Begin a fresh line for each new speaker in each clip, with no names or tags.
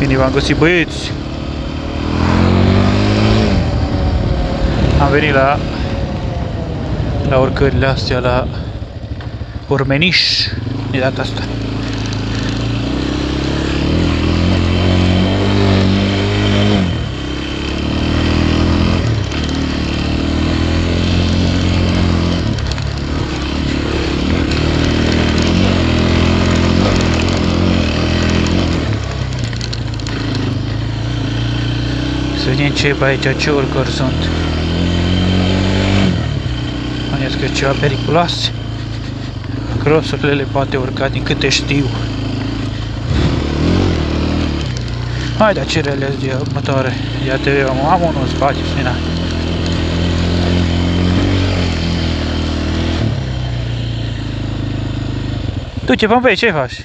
Bine v-am găsit băieți! Am venit la la urcările astea la Urmeniș de data asta. Să vedem ce e pe aici, ce urcări sunt. Spuneți că e ceva periculoase. Crossurile le poate urca din câte știu. Hai, dar ce relez de următoare? Ia te eu, am unul în spate, Sina. Tu ce Pompei, ce faci?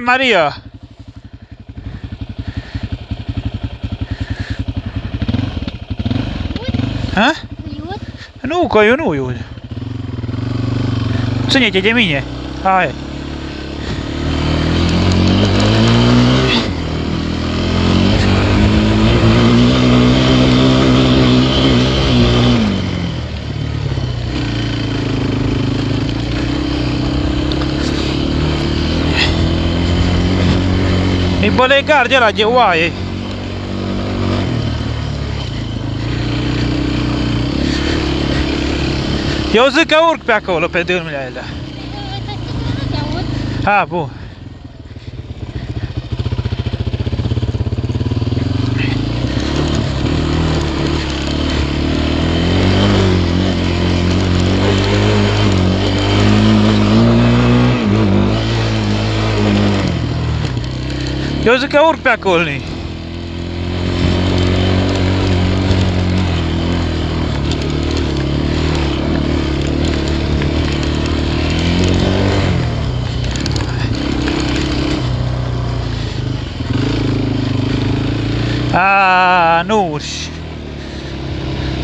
Maria!
Iud?
Nu, că eu nu iud. Ține-te de mine. Hai. Bălegar de la de oaie. Eu zic că urc pe acolo, pe dârmile alea.
Te aud?
Ha, bun. Eu zic că urc pe acolo. ni. A, nu urci.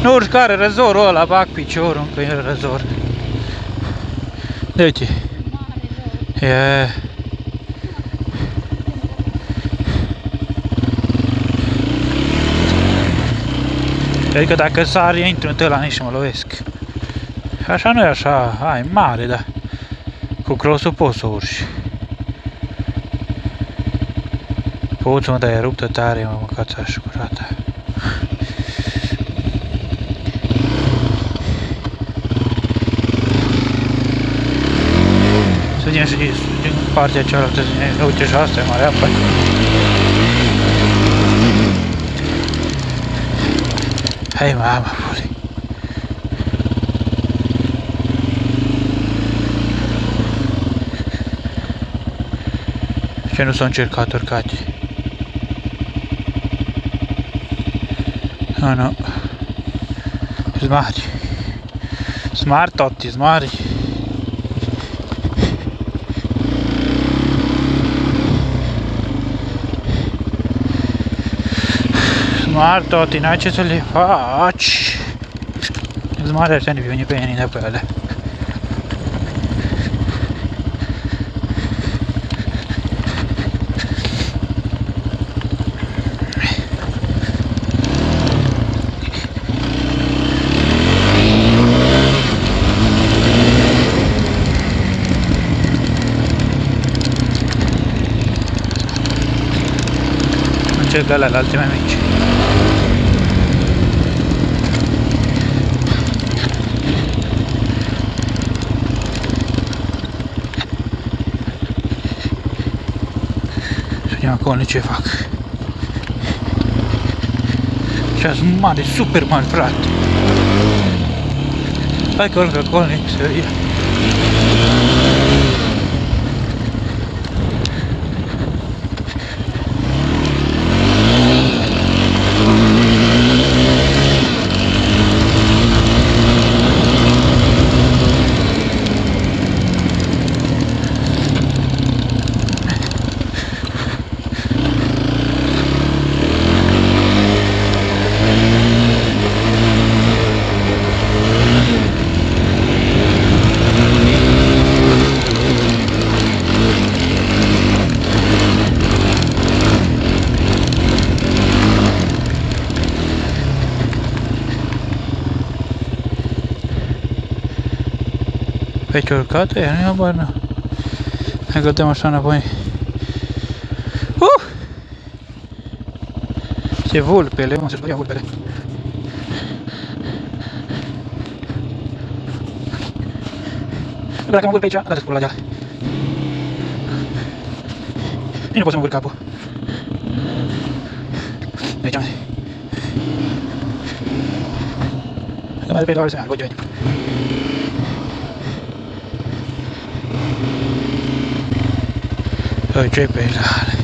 Nu urci care răzorul ăla, bag piciorul încă e răzor. De ce?
Mare
Adică dacă sar, intru în ăla nici mă lovesc. Așa nu e așa, hai, mare, da. Cu crossul poți să urci. Poți, mă, dar e ruptă tare, mă, măcați așa șcurată. Să vedem și din partea cealaltă, uite și asta e mare apă. Hai, mamă, pule. Ce nu s-au încercat urcate? Nu, nu. Smart. Smart, totti, smart. Smart, totti, n-ai ce să le faci. Smart ăștia ne vine pe ei pe ele. Încerc alea la alte mai mici. Să acolo ce fac. Și sunt mari, super mari, frate. Hai că urcă acolo, să ia. Pe aici urcat? E, nu e habar, nu. Hai că dăm așa înapoi. Uh! Ce vulpele, mă, se-și băia vulpele. Dacă mă urc pe aici, dă-te la deal. Nici nu pot să mă urc capul. De aici, mă. Că mai de pe doar să meargă, voi veni. Poi c'è pedale.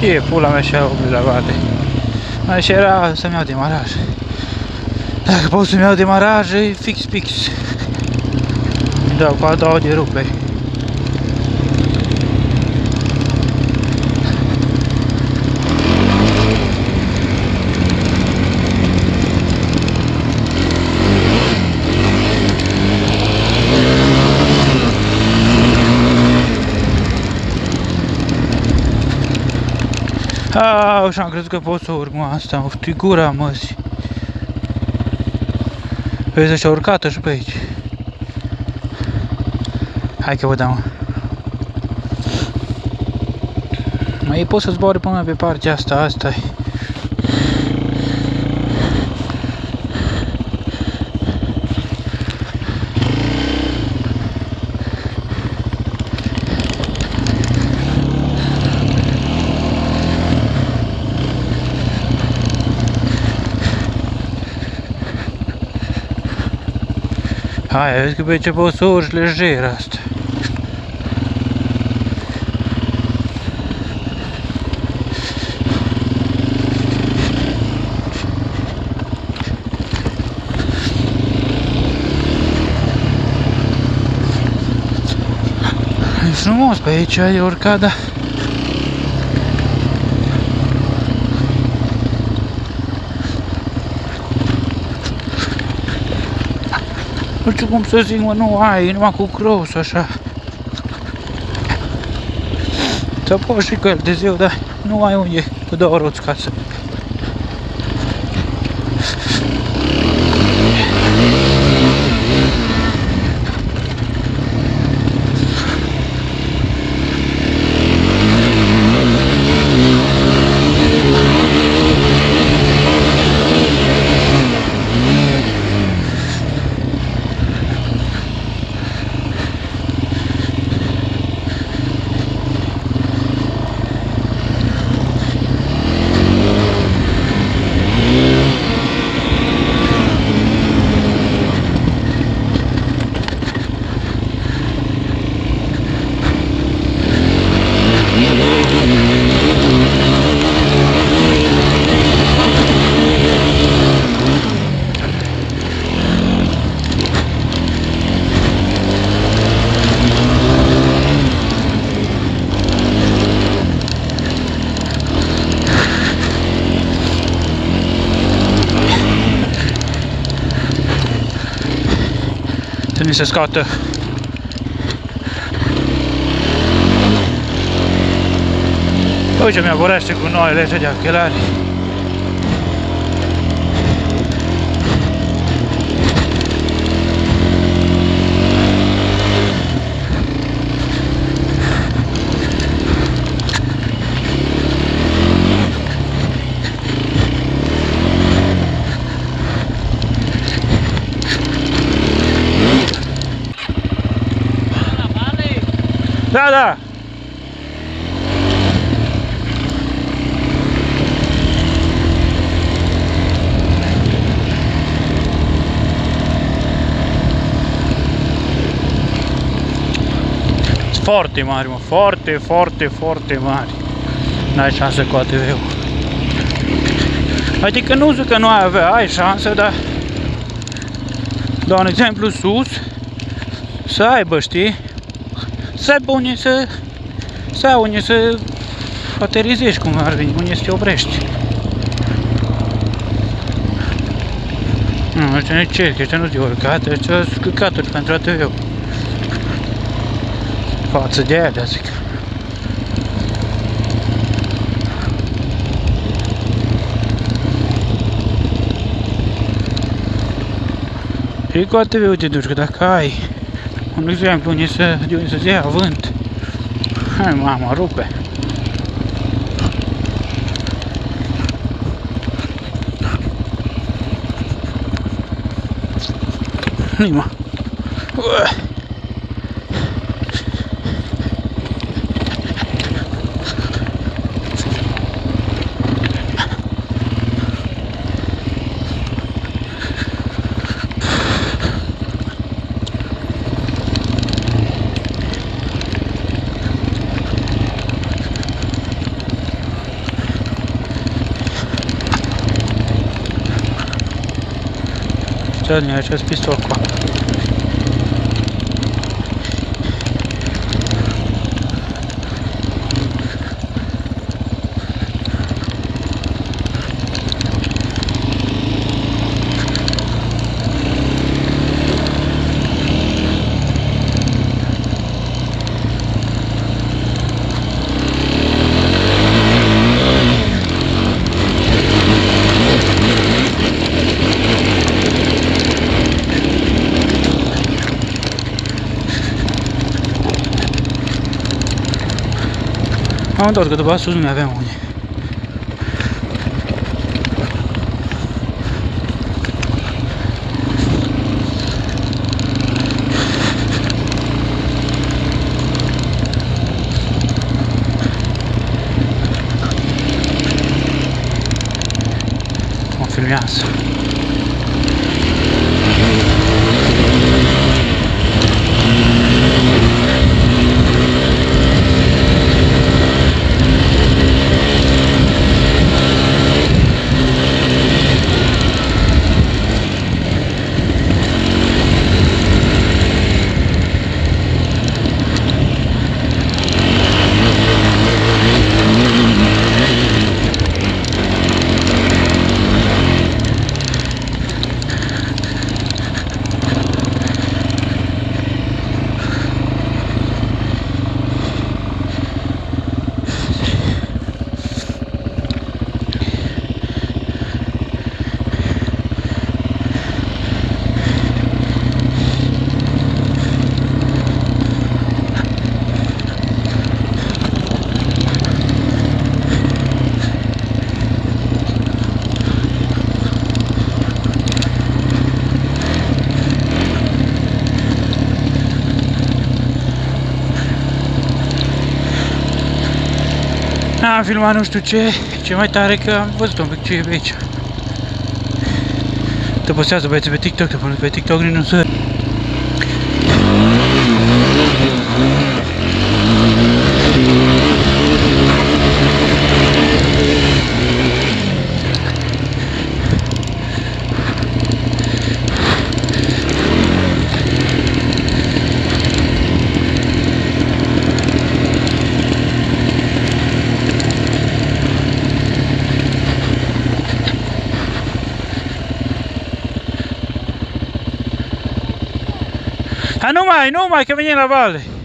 E pula mea și-a obligate. Mai și era să-mi iau demaraj. Dacă pot să-mi iau demaraj, e fix fix. Da, cu a doua de rupe. Au, și am crezut că pot să urc, mă, asta, o gura măsii. Vezi, și-a urcat și pe aici. Hai că vă dau. Mai pot să zboare până pe partea asta, asta -i. Hai, vezi că pe ce poți să urci lejer asta. E frumos pe aici, e urcada. Nu știu cum să zic, mă, nu ai, numai cu cross, așa. Să poți și cu el de ziua, dar nu ai unde cu două roți ca să... sellise skaate. hoidame korrastikku naele, see teab, kelle ääri. Da, da. Sunt Foarte mari, mă, foarte, foarte, foarte mari. N-ai șansă cu ATV-ul. Adică nu zic că nu ai avea, ai șansă, dar... Dau un exemplu sus, să aibă, știi? Să aibă unde să... Să ai unde să aterizezi cum ar veni, unde să te oprești. Nu, ăștia nu cerc, ăștia nu de urcat, ăștia sunt căcaturi pentru ATV-ul. Față de aia, zic. Și cu ATV-ul te duci, că dacă ai un exemplu unde să, de unde să-ți ia vânt, hai mama, rupe. Nima. Uah. Ce din acest pistol cu Am întors că după sus nu mai aveam unde. Mă filmează. Am filmat nu știu ce, ce mai tare că am văzut un pic ce e pe aici. Te postează băieții pe TikTok, te pune pe TikTok, nu să... Ah, nu mai, nu mai, că vine la vale.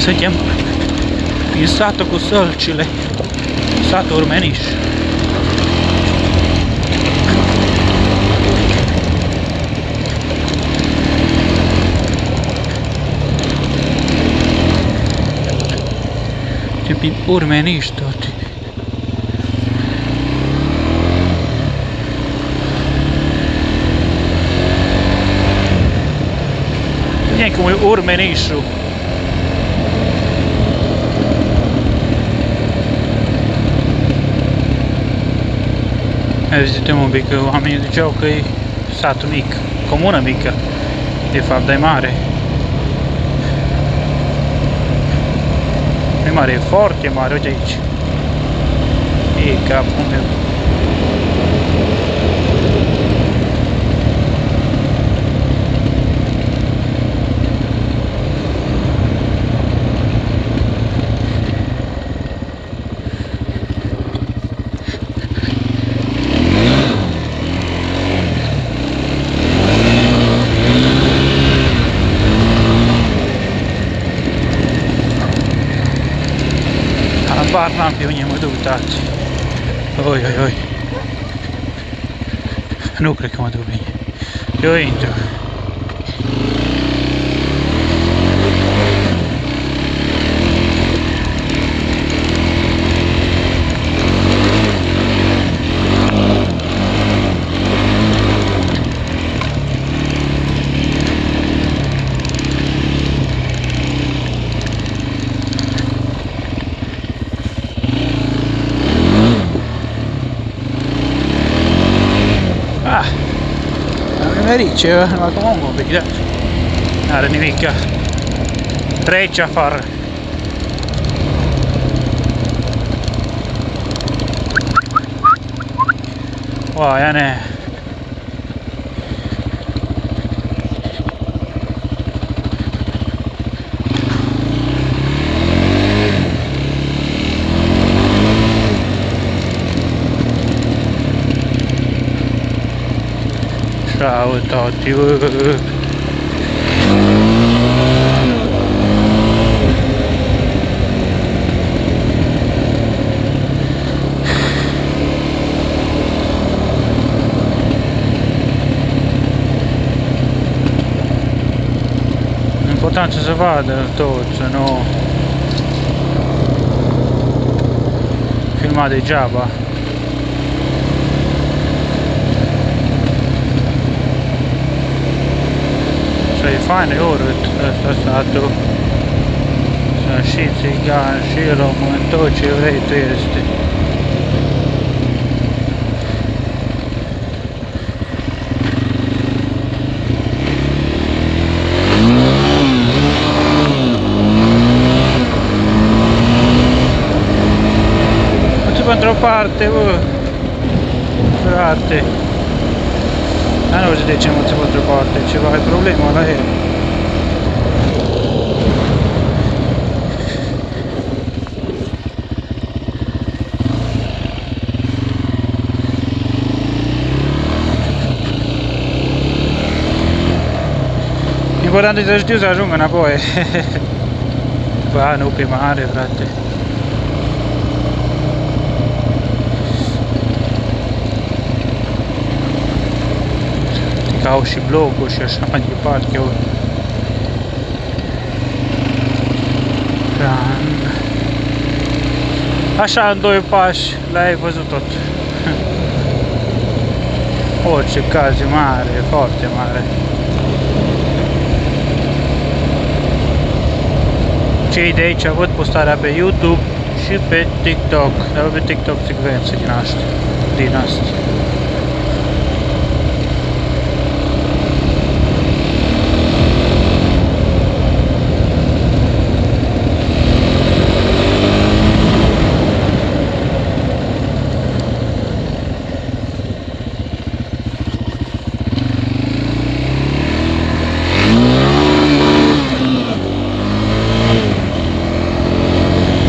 Suntem prin satul cu sălcile, satul Urmeniș. Suntem prin Urmeniș tot. Vem com o Urmenișul. Hai vizităm un pic, că oamenii ziceau că e satul mic, comună mică, de fapt, dar e mare. Nu e mare, e foarte mare, uite aici. E capul meu. Habar n-am pe unde mă duc, tati. Oi, oi, oi. Nu cred că mă duc bine. Eu intru. Am nimerit ceva, numai că omul un pic, da. N-are nimic, Ciao Totti. L'importante se vada tot, se no filmate Java. Så e fain i urât ăsta satul. Sunt și țigani, și români, tot ce vrei tu este. Du-te pentru o parte, bă. Frate. Știu de ce pentru parte, ceva e problema la el. Important e să știu să ajung înapoi. Ba, nu că e mare, frate. Au și blocuri și așa mai departe. Eu... Ran. Așa, în doi pași, l-ai văzut tot. Orice caz e mare, foarte mare. Cei de aici văd postarea pe YouTube și pe TikTok. Dar pe TikTok secvențe din asta. Din asta.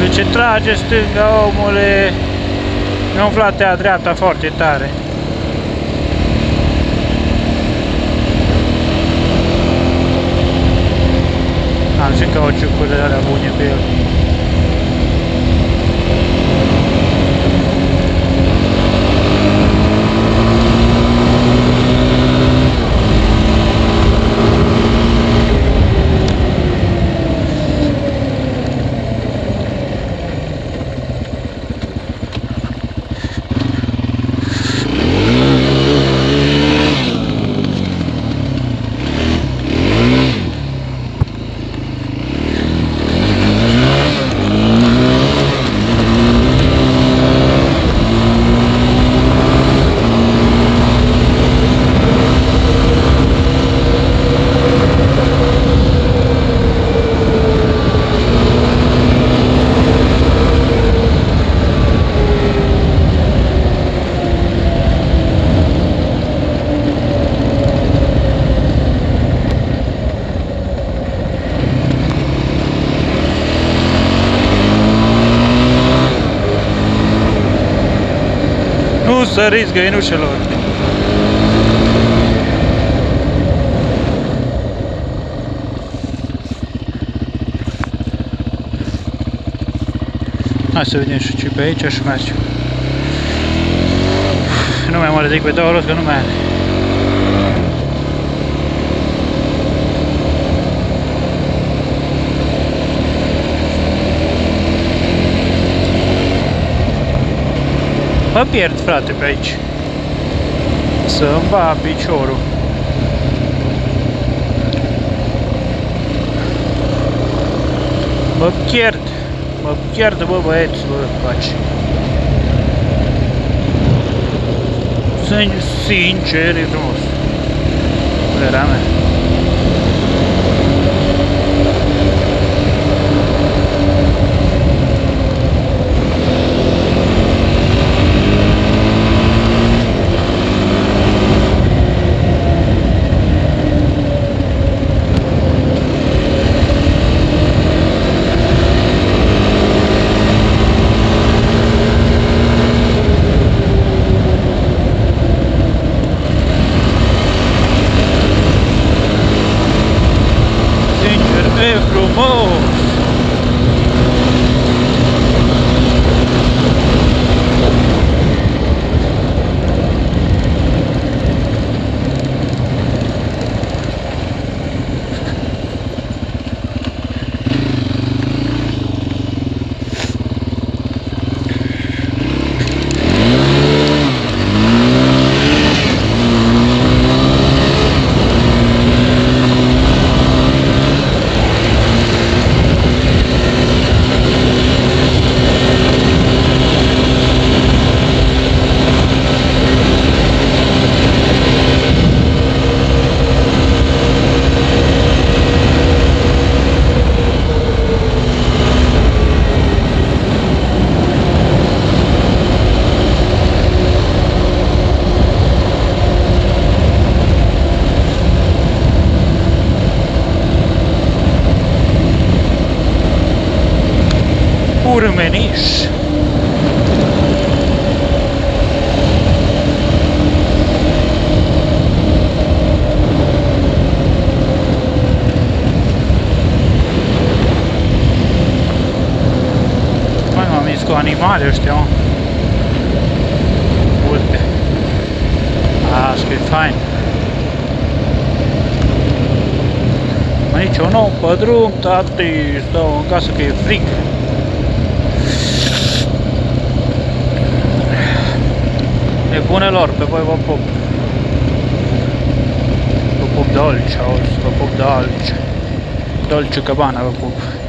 De ce trage stânga, omule? Mi-a umflat ea dreapta foarte tare. Am și cauciucurile alea bune pe el. Săriți găinușelor! Hai să vedem și ce pe aici și mergem. Nu mai mă ridic pe două roți că nu mai are. Mă pierd, frate, pe aici. Să-mi va piciorul. Mă pierd. Mă pierd, bă, băieți, bă, faci. Sunt sincer, e frumos. Părerea mea. Sincer, e frumos! Urmeniș! Mai m-am zis cu animale ăștia, mă. Uite. Asta e fain. Aici o nouă pe drum, tati, stau în casă că e frig. Nebunelor, pe voi vă pup. Vă pup dolce, auzi, vă pup dolce. Dolce Cabana vă pup.